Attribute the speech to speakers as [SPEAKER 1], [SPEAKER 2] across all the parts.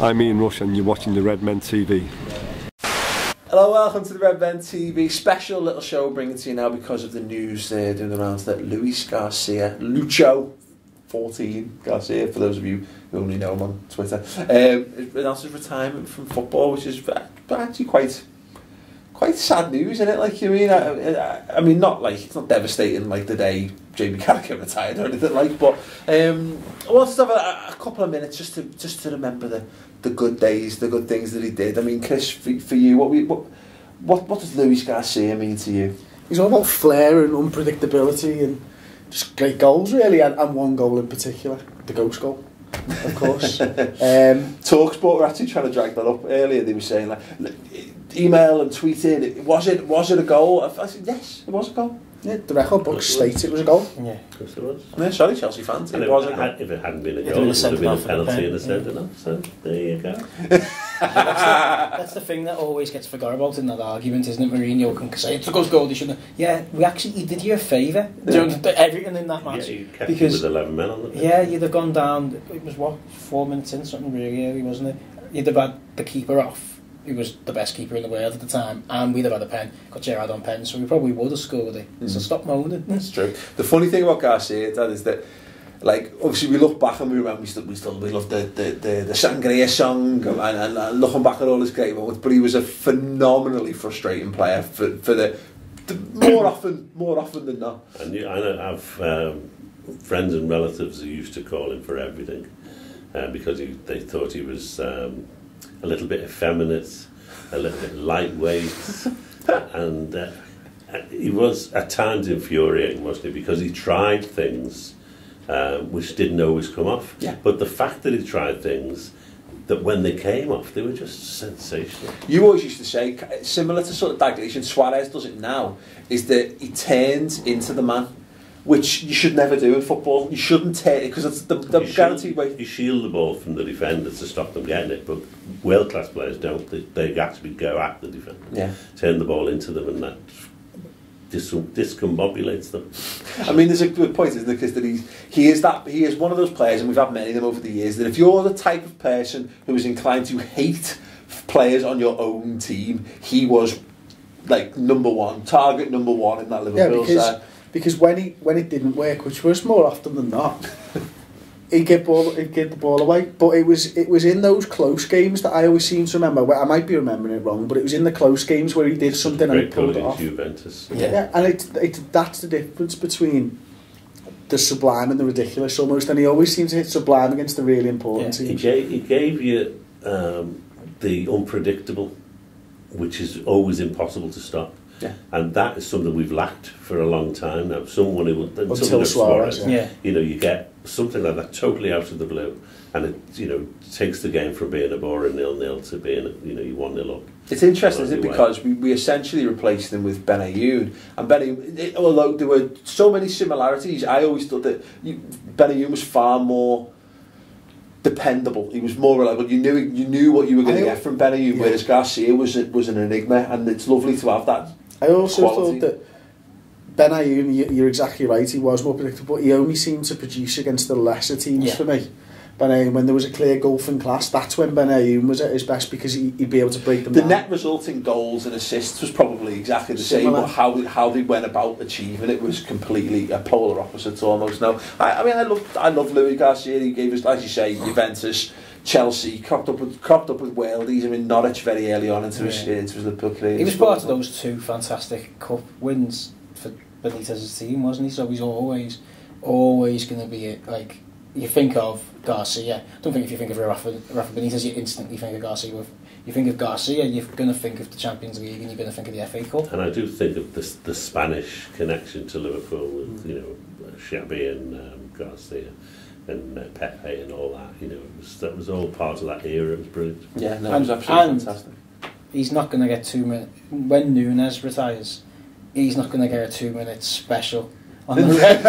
[SPEAKER 1] I'm Ian Rush and you're watching the Redmen TV.
[SPEAKER 2] Hello, welcome to the Redmen TV special little show bringing to you now because of the news uh, doing the rounds that Luis Garcia, Lucho, 14 Garcia, for those of you who only know him on Twitter, um, announced his retirement from football, which is actually quite quite sad news, isn't it? Like you mean, I, I, I mean, not like it's not devastating like the day Jamie Carragher retired or anything like, but um, I want to have a, a couple of minutes just to just to remember the the good days, the good things that he did. I mean, Chris, for, for you, what we what what what does Luis Garcia mean to you?
[SPEAKER 3] He's all about flair and unpredictability and just great goals, really, and, and one goal in particular, the ghost goal. Of course. um,
[SPEAKER 2] Talksport were actually trying to drag that up earlier. They were saying like, email and tweeting. Was it was it a goal? I said yes, it was a goal.
[SPEAKER 3] Yeah, the record book states it was a goal.
[SPEAKER 4] Yeah,
[SPEAKER 5] of course it was.
[SPEAKER 2] Yeah, sorry, Chelsea fans.
[SPEAKER 5] And
[SPEAKER 2] it
[SPEAKER 5] if,
[SPEAKER 2] was
[SPEAKER 5] it
[SPEAKER 2] a goal.
[SPEAKER 5] had, if it hadn't been a
[SPEAKER 4] It'd
[SPEAKER 5] goal, it would have been a
[SPEAKER 4] centre-half the
[SPEAKER 5] penalty
[SPEAKER 4] pen,
[SPEAKER 5] in the centre enough. So there you go.
[SPEAKER 4] that's, the, that's the thing that always gets forgot about in that argument, isn't it? Mourinho can say it's a good goal, they shouldn't. have." Yeah, we actually he did you a favour doing everything in that
[SPEAKER 5] Yeah,
[SPEAKER 4] match.
[SPEAKER 5] you kept
[SPEAKER 4] because-
[SPEAKER 5] it with 11 men on the pitch.
[SPEAKER 4] Yeah, you'd have gone down. It was what four minutes in, something really early, wasn't it? You'd have had the keeper off. He was the best keeper in the world at the time, and we'd have had a pen. Got Gerrard on pen, so we probably would have scored it. So
[SPEAKER 2] Mm.
[SPEAKER 4] stop moaning.
[SPEAKER 2] That's true. The funny thing about Garcia, Dad, is that like obviously we look back and we remember we still we still we love the the the, the Sangria song and, and, and looking back at all his great moments, but he was a phenomenally frustrating player for for the, the more often more often than not.
[SPEAKER 5] And you, I have um, friends and relatives who used to call him for everything uh, because he, they thought he was um, a little bit effeminate, a little bit lightweight, and uh, he was at times infuriating, wasn't he? Because he tried things um, which didn't always come off.
[SPEAKER 2] Yeah.
[SPEAKER 5] But the fact that he tried things that when they came off, they were just sensational.
[SPEAKER 2] You always used to say, similar to sort of Dalglish and Suarez does it now, is that he turns into the man, which you should never do in football. You shouldn't take it because it's the, the
[SPEAKER 5] you
[SPEAKER 2] guaranteed
[SPEAKER 5] shield,
[SPEAKER 2] way.
[SPEAKER 5] You shield the ball from the defenders to stop them getting it, but world class players don't. They, they actually go at the defender,
[SPEAKER 2] Yeah.
[SPEAKER 5] turn the ball into them, and that dis- discombobulates them.
[SPEAKER 2] I mean, there's a good point, isn't there? Because that he's he is that he is one of those players, and we've had many of them over the years. That if you're the type of person who is inclined to hate players on your own team, he was like number one, target number one in that
[SPEAKER 3] yeah,
[SPEAKER 2] Liverpool
[SPEAKER 3] because
[SPEAKER 2] side.
[SPEAKER 3] Because when he when it didn't work, which was more often than not, he'd get ball he'd get the ball away. But it was it was in those close games that I always seem to remember. Well, I might be remembering it wrong, but it was in the close games where he did something and he
[SPEAKER 5] Great goal
[SPEAKER 3] pulled it
[SPEAKER 5] against
[SPEAKER 3] off.
[SPEAKER 5] Juventus.
[SPEAKER 4] Yeah.
[SPEAKER 3] Yeah, and it, it that's the difference between the sublime and the ridiculous almost. And he always seems to hit sublime against the really important
[SPEAKER 4] Yeah,
[SPEAKER 5] He
[SPEAKER 3] teams.
[SPEAKER 5] gave, he gave you um, the unpredictable, which is always impossible to stop.
[SPEAKER 2] Yeah.
[SPEAKER 5] And that is something we've lacked for a long time now. Someone who
[SPEAKER 3] Until
[SPEAKER 5] like
[SPEAKER 3] Suarez, yeah.
[SPEAKER 4] Yeah.
[SPEAKER 5] you know, you get something like that totally out of the blue, and it you know takes the game from being a boring nil nil to being you know you one nil up.
[SPEAKER 2] It's interesting, isn't it? Because we, we essentially replaced them with Benayoun. And Benayoun, although there were so many similarities, I always thought that you, Benayoun was far more dependable. He was more reliable. You knew you knew what you were going to get from Benayoun,
[SPEAKER 3] yeah.
[SPEAKER 2] whereas Garcia was was an enigma, and it's lovely to have that.
[SPEAKER 3] I also
[SPEAKER 2] Quality.
[SPEAKER 3] thought that Ben Ayoun, you're exactly right, he was more predictable. He only seemed to produce against the lesser teams
[SPEAKER 4] yeah.
[SPEAKER 3] for me. Ben Ayoun, when there was a clear goal from class, that's when Ben Ayoun was at his best because he, he'd be able to break them
[SPEAKER 2] The
[SPEAKER 3] down.
[SPEAKER 2] net resulting goals and assists was probably exactly the
[SPEAKER 3] Similar.
[SPEAKER 2] same, but how, how they went about achieving it was completely a polar opposite almost. No, I, I mean, I love I love Louis Garcia, he gave us, as you say, Juventus, Chelsea, cropped up with cropped up with Wales. He's in Norwich very early on into
[SPEAKER 4] yeah.
[SPEAKER 2] into his Liverpool career.
[SPEAKER 4] He was part of those two fantastic cup wins for Benitez's team, wasn't he? So he's always always going to be like you think of Garcia. I don't think if you think of Rafa, Rafa Benitez, you instantly think of Garcia. With, you think of Garcia, you're going to think of the Champions League and you're going to think of the FA Cup.
[SPEAKER 5] And I do think of the, the Spanish connection to Liverpool with, mm. you know, Xabi and um, Garcia and uh, met Pepe and all that. You know, it was, that was all part of that era. It was brilliant.
[SPEAKER 2] Yeah, no,
[SPEAKER 4] and,
[SPEAKER 2] it was absolutely
[SPEAKER 4] and
[SPEAKER 2] fantastic.
[SPEAKER 4] He's not going to get two minutes when Nunes retires. He's not going to get a two-minute special on the red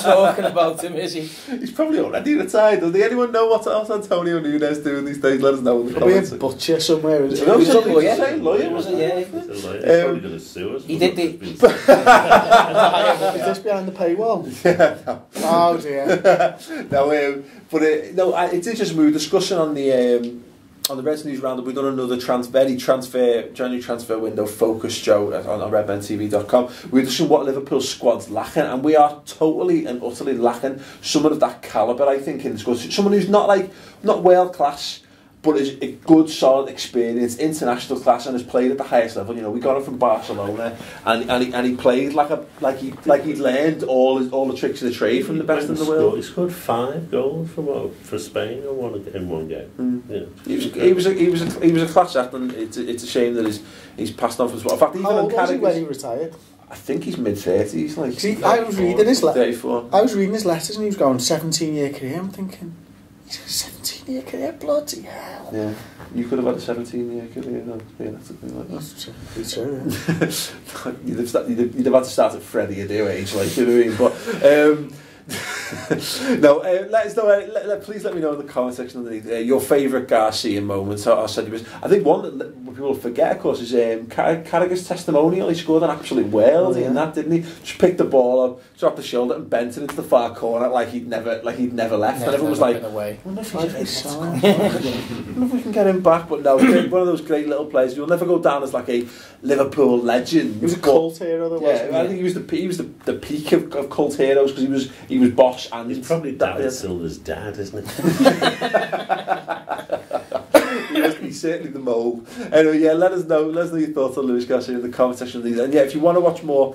[SPEAKER 4] talking about him, is he?
[SPEAKER 2] He's probably already retired. Does anyone know what else Antonio Núñez doing these days? Let us know in the
[SPEAKER 3] Probably a
[SPEAKER 2] comments.
[SPEAKER 3] butcher somewhere. Is it?
[SPEAKER 2] No,
[SPEAKER 4] He was a
[SPEAKER 2] something-
[SPEAKER 4] lawyer.
[SPEAKER 2] say lawyer,
[SPEAKER 4] was a-
[SPEAKER 2] wasn't
[SPEAKER 4] yeah, he was.
[SPEAKER 5] He's
[SPEAKER 2] Um,
[SPEAKER 5] probably going to sue us.
[SPEAKER 4] he did the-
[SPEAKER 5] has been said.
[SPEAKER 3] Is this behind the paywall?
[SPEAKER 2] Yeah, no.
[SPEAKER 3] Oh dear.
[SPEAKER 2] no, um, but uh, no, I, it's interesting. We were discussing on the um, on the Reds News Roundup, we've done another trans, very transfer, January transfer window focus show on, on. We're discussing what Liverpool squad's lacking, and we are totally and utterly lacking someone of that calibre, I think, in the squad. Someone who's not like, not world class, but it's a good, solid experience, international class, and has played at the highest level. You know, we got him from Barcelona, and and he, and he played like a like he like he learned all his, all the tricks of the trade from the best in the scored, world.
[SPEAKER 5] He scored five goals for what, for Spain in one in one game.
[SPEAKER 2] Mm.
[SPEAKER 5] Yeah,
[SPEAKER 2] he was he was a, he was a, he was a class act, and it's a, it's a shame that he's he's passed on as Sport. In fact, even
[SPEAKER 3] How old was he when he retired?
[SPEAKER 2] I think he's mid thirties. Like
[SPEAKER 3] See, I was reading his
[SPEAKER 2] letter.
[SPEAKER 3] I was reading his letters, and he was going seventeen year career. I'm thinking, he's seventeen. 16-year career, bloody hell.
[SPEAKER 2] Yeah. You could have had a 17-year career, though, being at something like that.
[SPEAKER 3] That's true.
[SPEAKER 2] you'd, have start, you'd, have, you'd have had to start at Freddie at your age, like, you know what I mean? But, um, no, uh, let us know. Uh, let, let, please let me know in the comment section underneath uh, your favourite Garcia moments. Said he was. I think one that people forget, of course, is um, Car- Carragher's testimonial. He scored an absolute whale
[SPEAKER 3] Oh, yeah.
[SPEAKER 2] in that, didn't he? Just picked the ball up, dropped the shoulder, and bent it into the far corner like he'd never, like he'd never left. and everyone was like,
[SPEAKER 4] away.
[SPEAKER 2] I wonder if he's wonder if we can get him back. But no, one of those great little players. You'll never go down as like a Liverpool legend.
[SPEAKER 3] He was a cult hero, though,
[SPEAKER 2] Yeah, I think he was the he was the, the peak of, of cult heroes because he was he was boss and
[SPEAKER 5] He's probably
[SPEAKER 2] that-
[SPEAKER 5] David Silva's dad, isn't he?
[SPEAKER 2] he he's certainly the mole. Anyway, yeah, let us know. Let us know your thoughts on Luis Garcia in the comment section of these. And yeah, if you want to watch more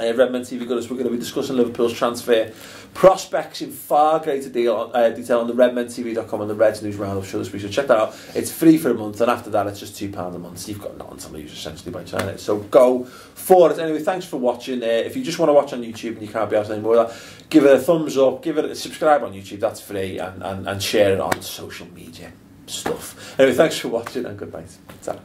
[SPEAKER 2] uh, Redmen TV Goodness, we're going to be discussing Liverpool's transfer prospects in far greater deal, uh, detail on the redmentv.com and the Reds News Roundup show this week. So check that out. It's free for a month, and after that, it's just £2 a month. So you've got nothing to lose essentially by trying it. So go for it. Anyway, thanks for watching. Uh, if you just want to watch on YouTube and you can't be out any more that, give it a thumbs up, give it a subscribe on YouTube, that's free, and, and, and share it on social media stuff. Anyway, thanks for watching and good night. Ta.